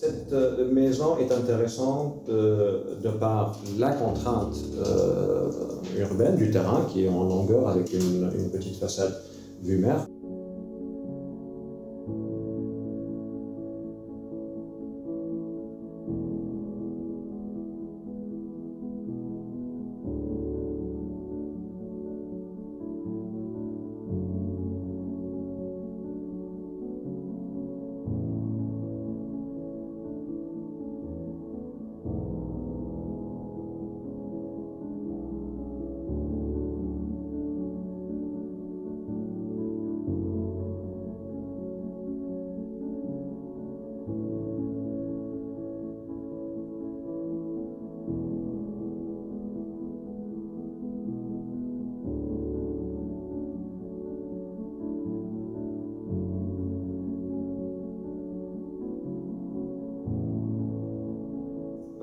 Cette euh, maison est intéressante euh, de par la contrainte euh, urbaine du terrain qui est en longueur avec une, une petite façade vue mer.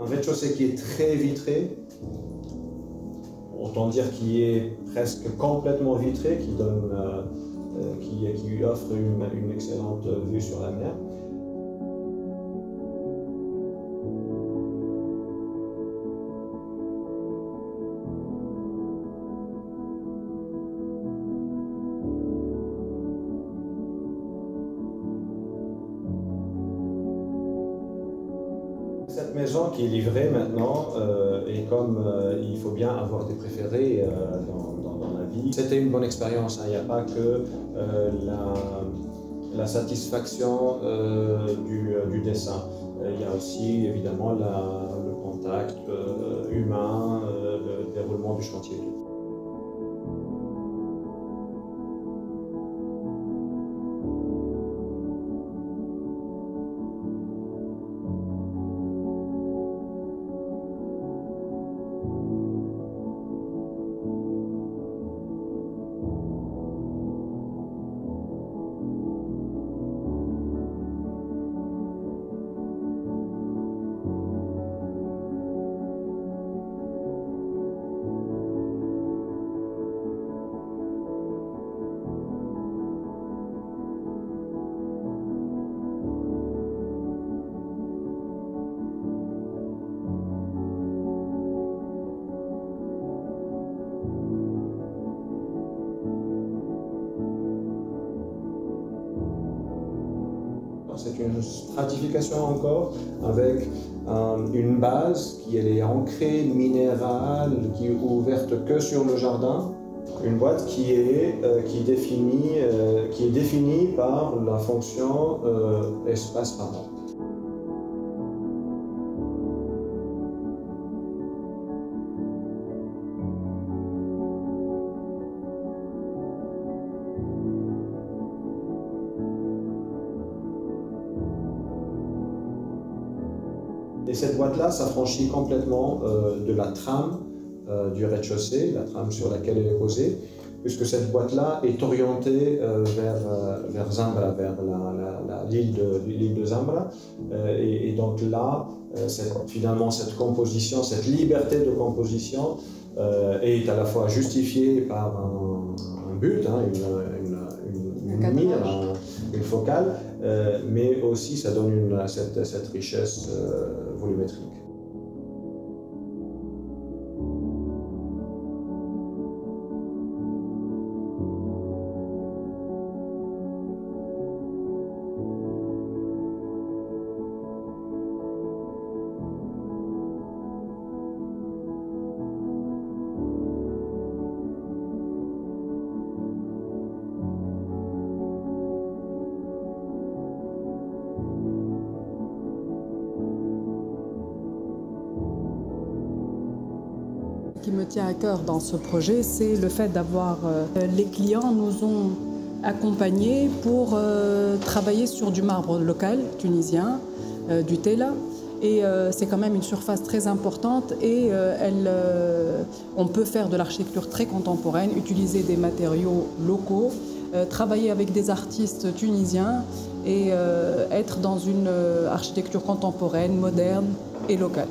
Rez-de-chaussée qui est très vitré, autant dire qui est presque complètement vitré, qui, donne, euh, euh, offre une excellente vue sur la mer. Maison qui est livrée maintenant, euh, et comme euh, il faut bien avoir des préférés euh, dans, la vie, c'était une bonne expérience. hein. Il n'y a pas que la, satisfaction du, dessin. Il y a aussi évidemment le contact humain, le déroulement du chantier. C'est une stratification encore avec une base qui est ancrée minérale, qui est ouverte que sur le jardin. Une boîte qui est, euh, qui définit, euh, qui est définie par la fonction euh, cette boîte-là s'affranchit complètement euh, de la trame euh, du rez-de-chaussée, la trame sur laquelle elle est posée, puisque cette boîte-là est orientée euh, vers, vers Zambra, vers l'île de, de Zambra. Et, et donc là, cette- finalement, cette composition, cette liberté de composition est à la fois justifiée par un, un but, hein, une, une, une, une Un mire, un- une focale, mais aussi ça donne une- cette, cette richesse euh, volumétrique. Me tient à cœur dans ce projet, c'est le fait d'avoir. euh, les clients nous ont accompagnés pour euh, travailler sur du marbre local tunisien, euh, du Tela. Et c'est quand même une surface très importante et on peut faire de l'architecture très contemporaine, utiliser des matériaux locaux, travailler avec des artistes tunisiens et être dans une architecture contemporaine, moderne et locale.